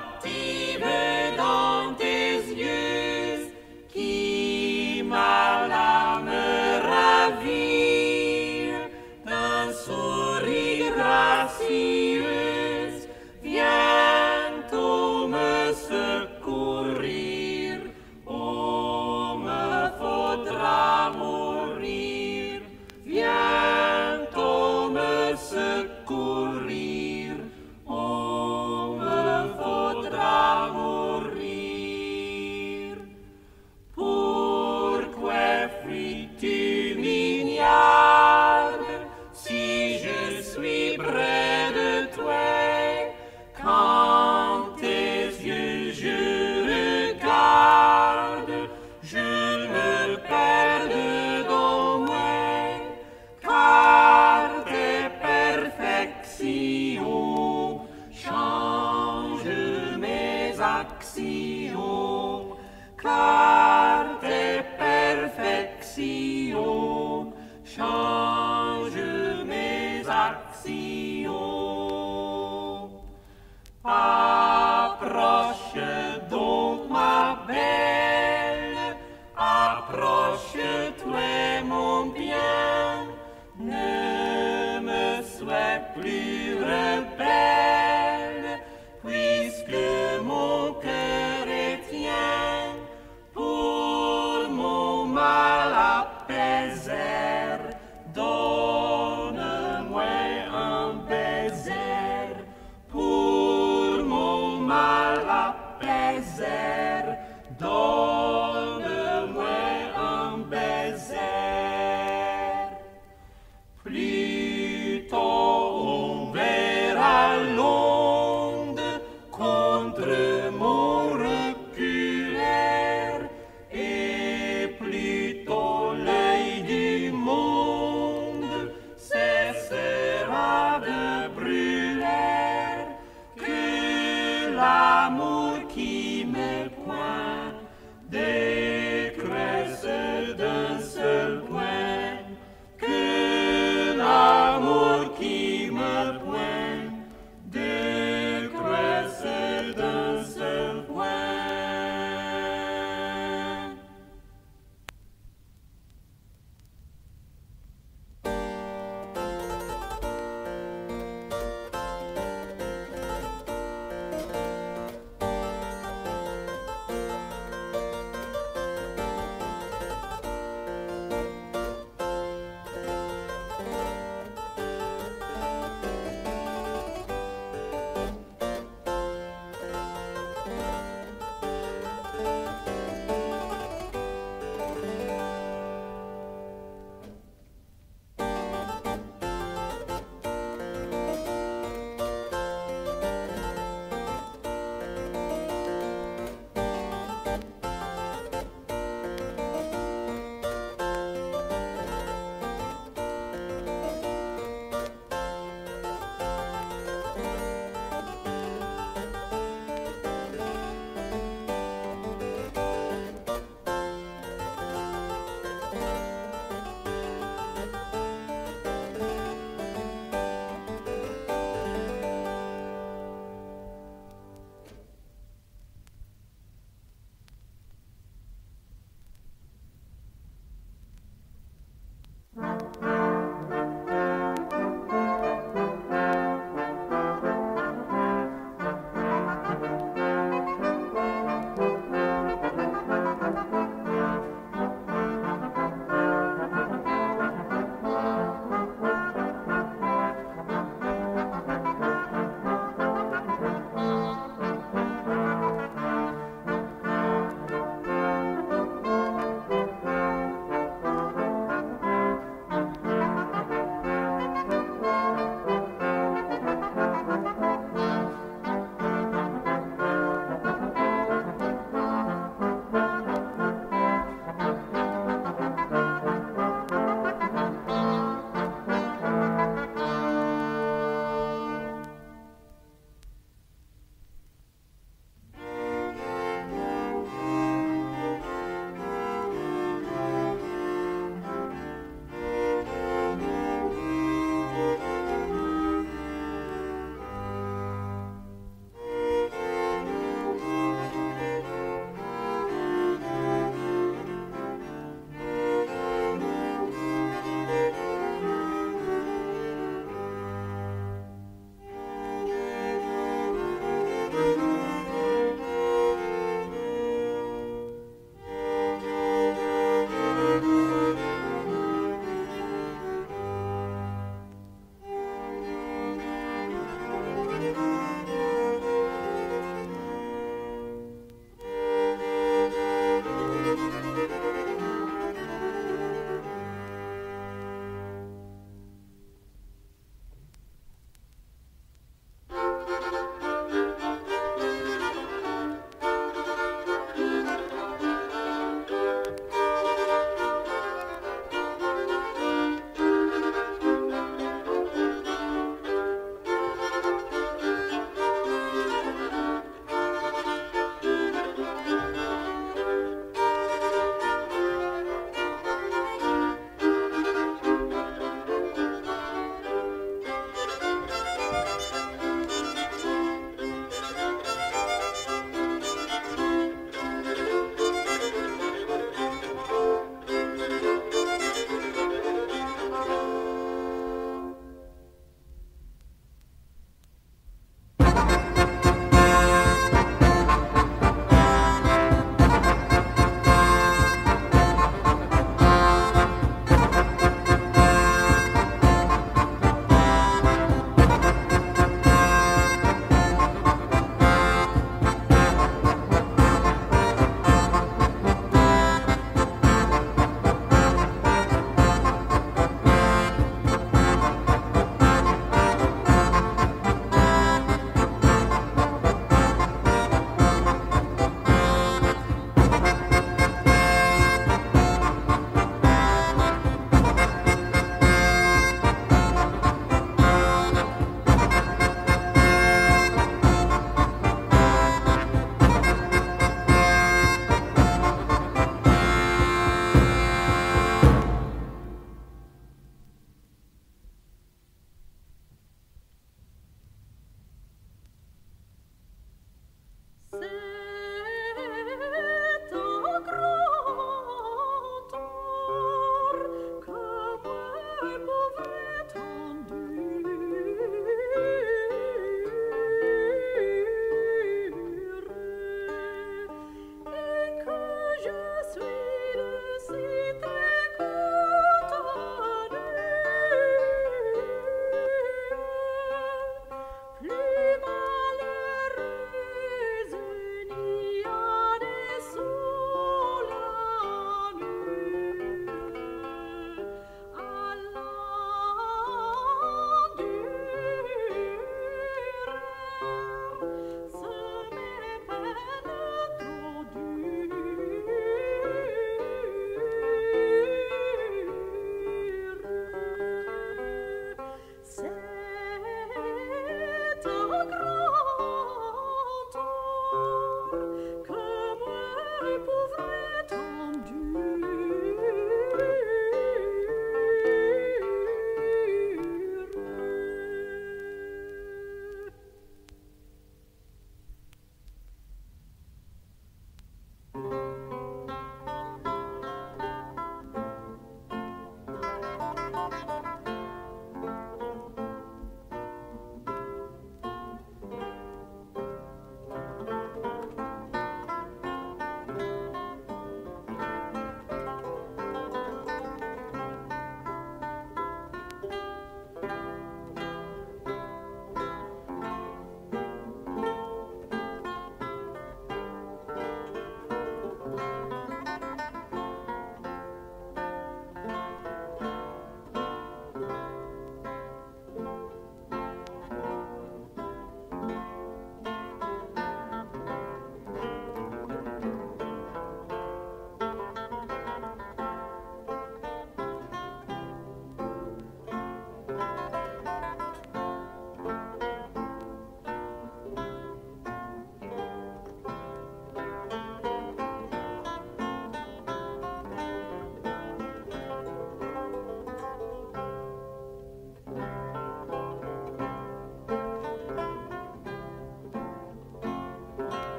Bhakti.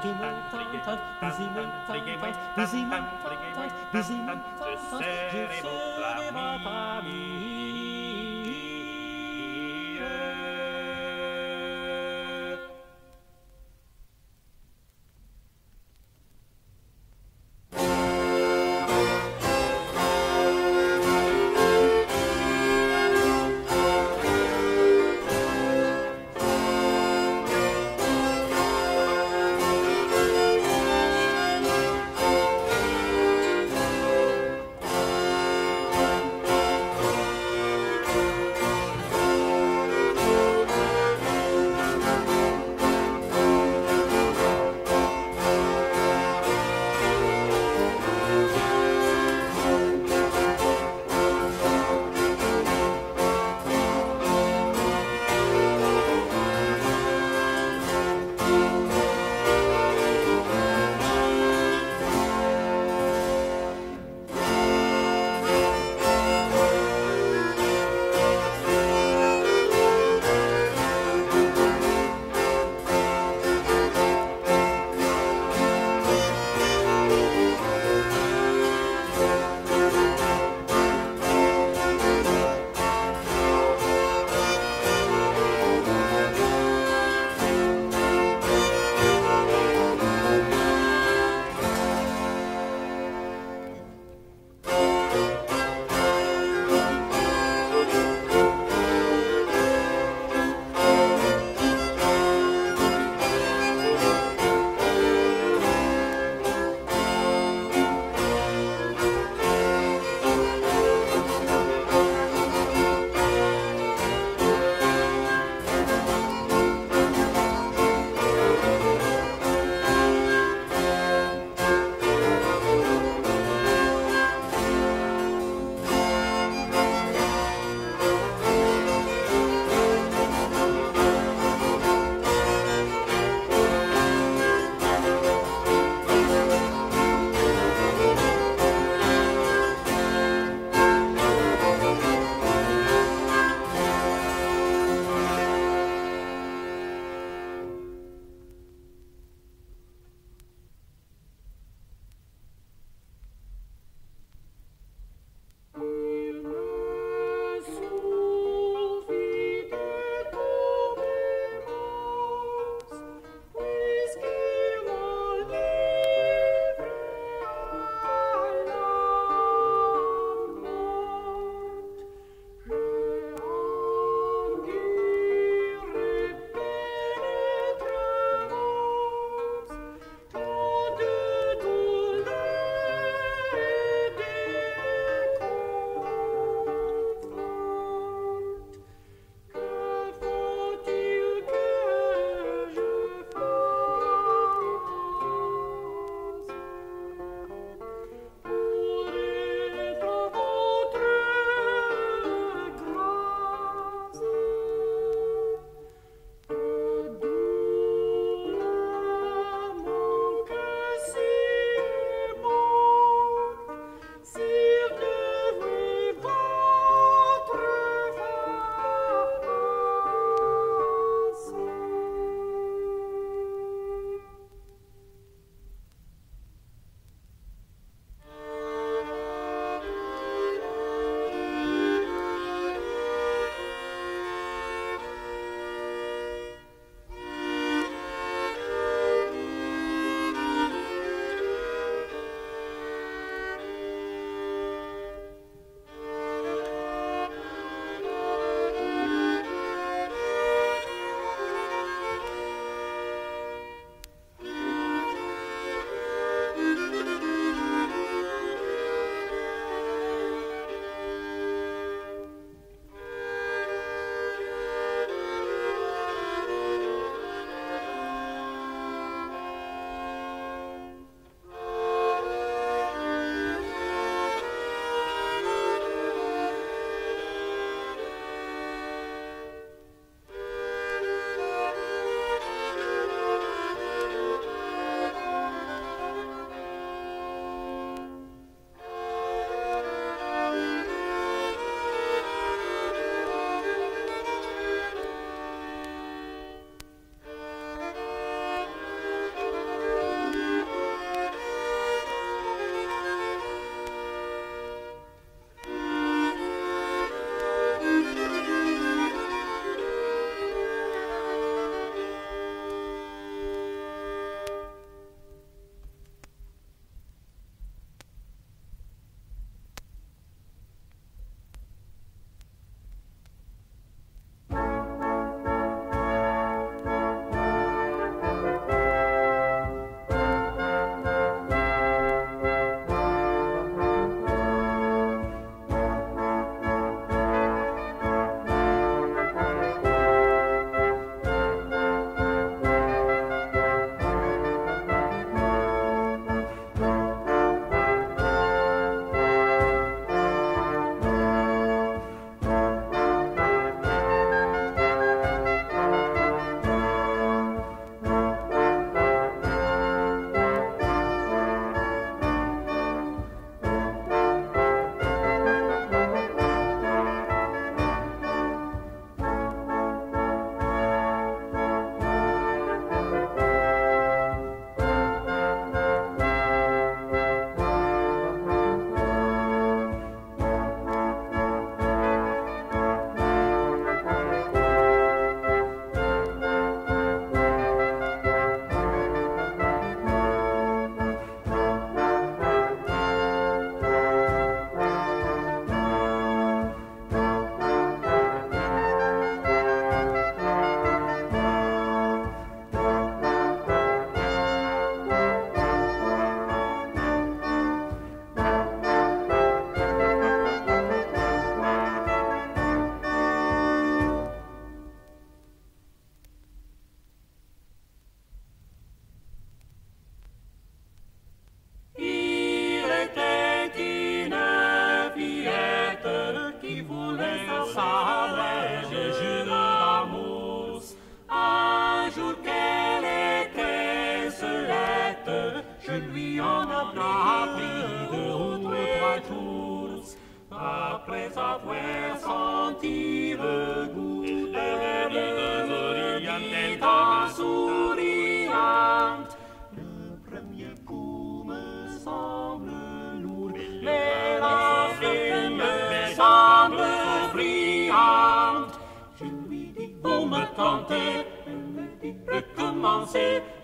Busy man sometimes, busy man sometimes, busy man sometimes, busy man sometimes, busy man sometimes, busy man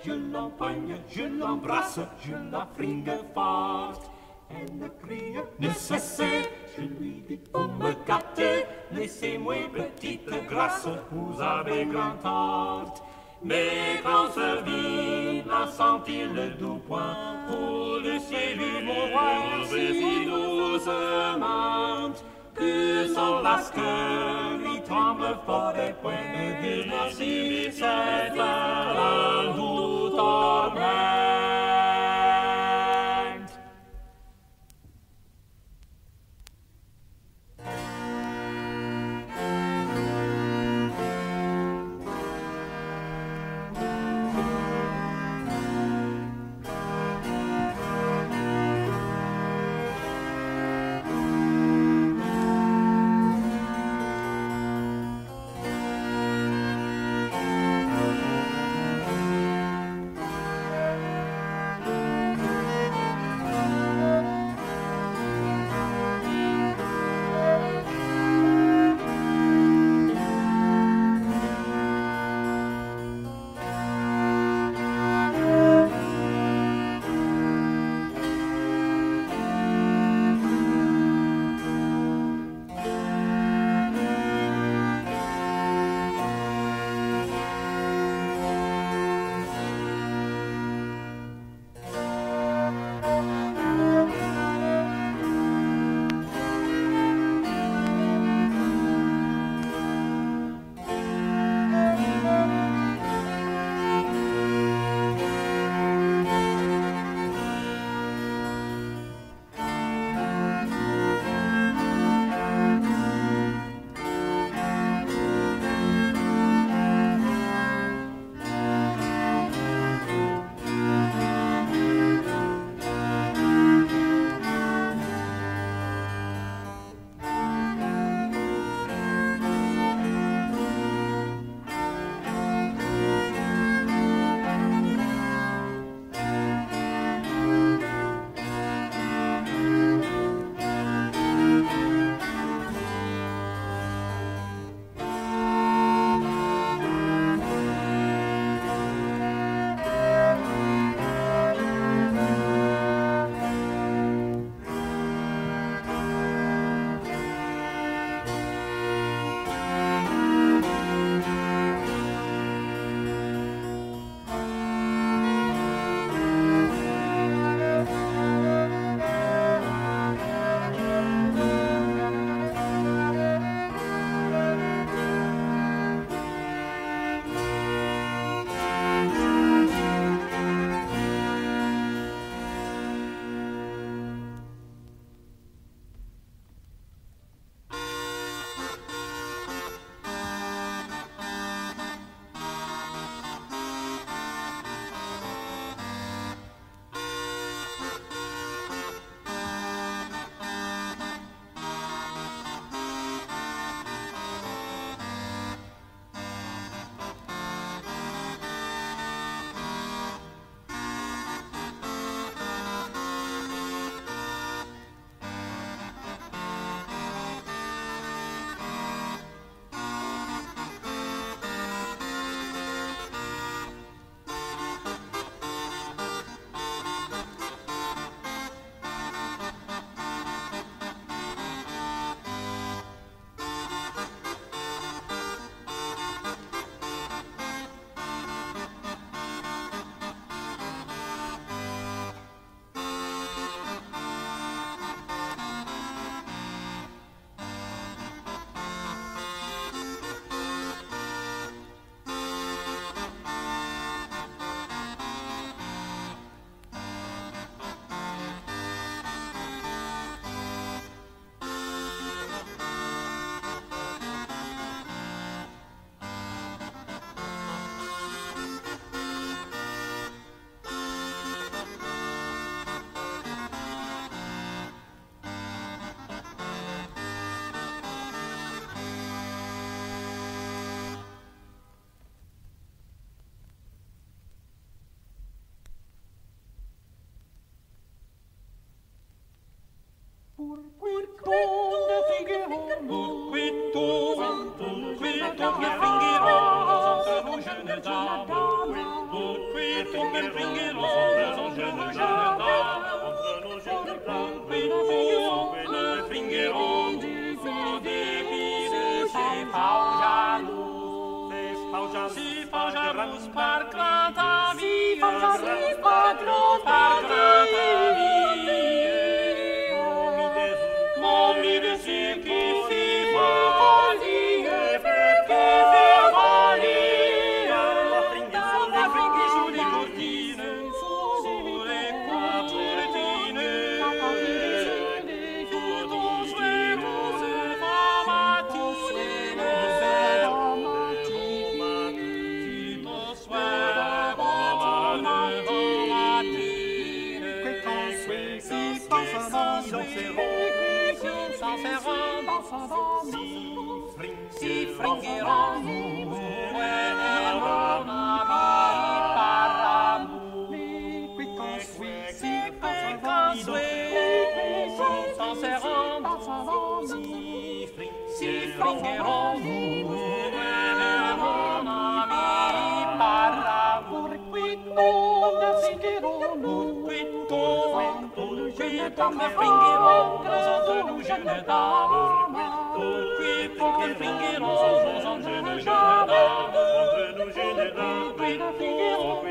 Je l'empoigne, je l'embrasse, je la fringue forte. Elle ne crie, ne cessez, je lui dis, vous me captez, laissez-moi petite grâce, vous avez grand tort. Mais quand se vit à sentir le doux point, pour le ciel mon roi si doucement, que son lasque lui tremble fort des poings, de un doux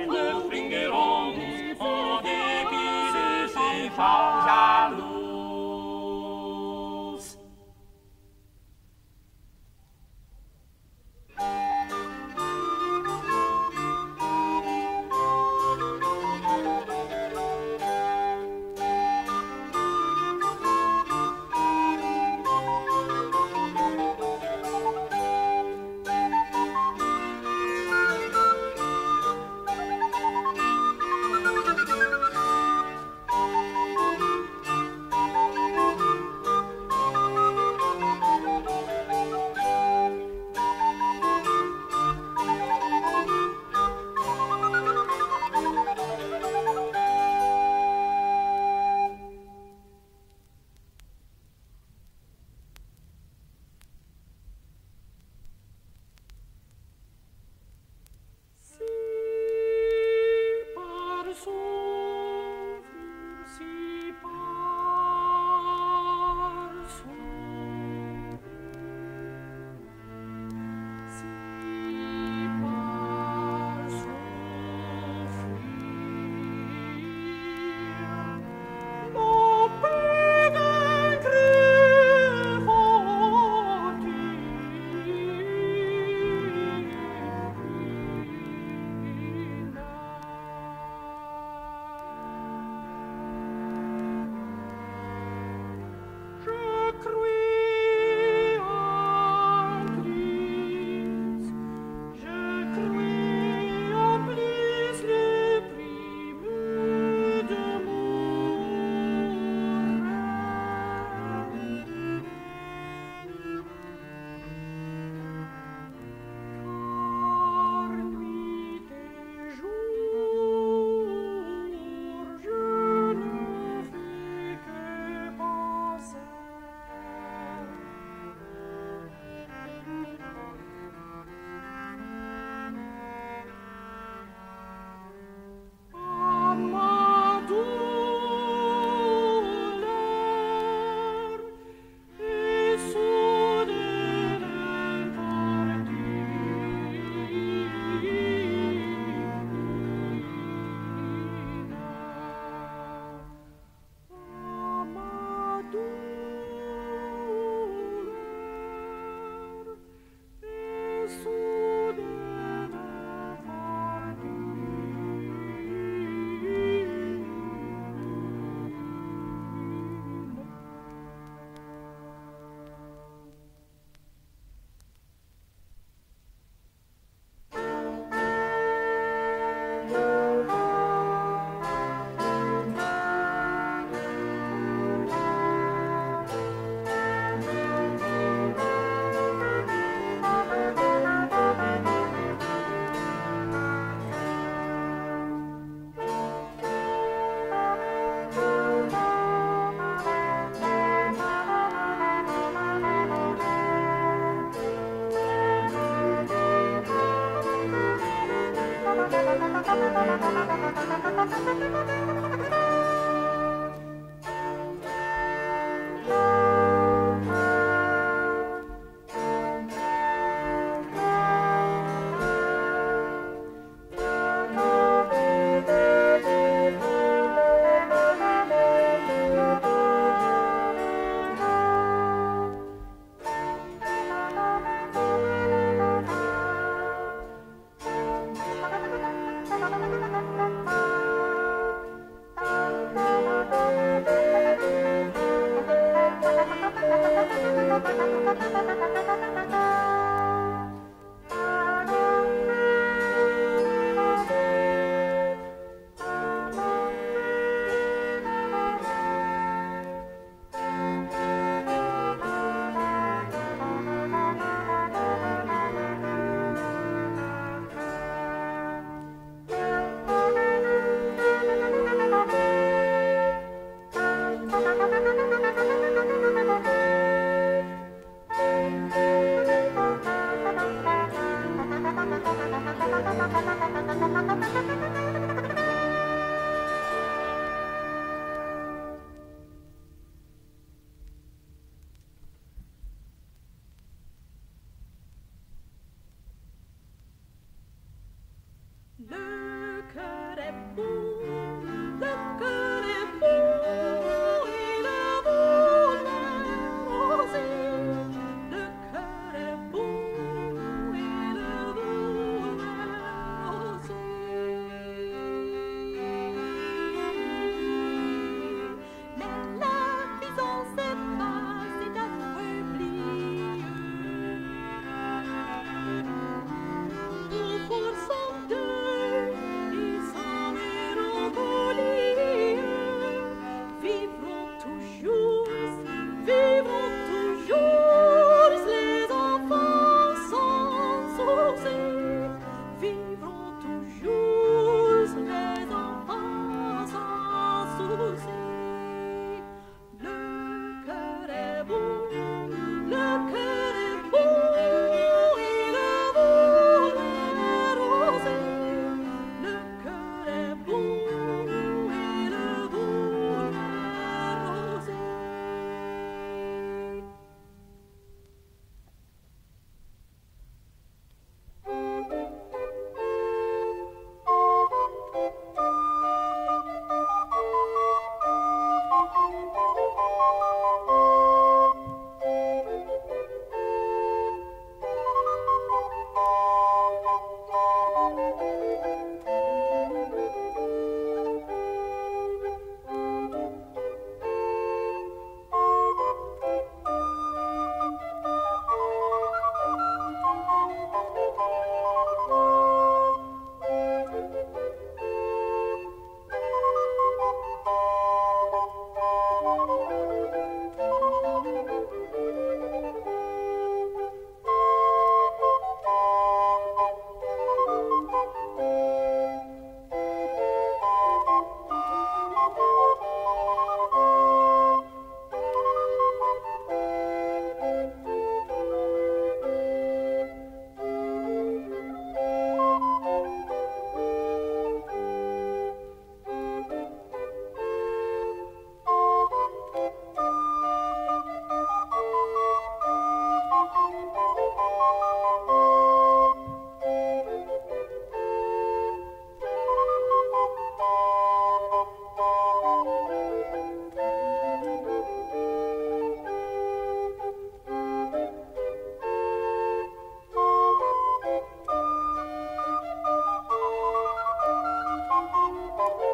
le fringheron, en dépit de ses femmes jalouses.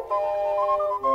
Música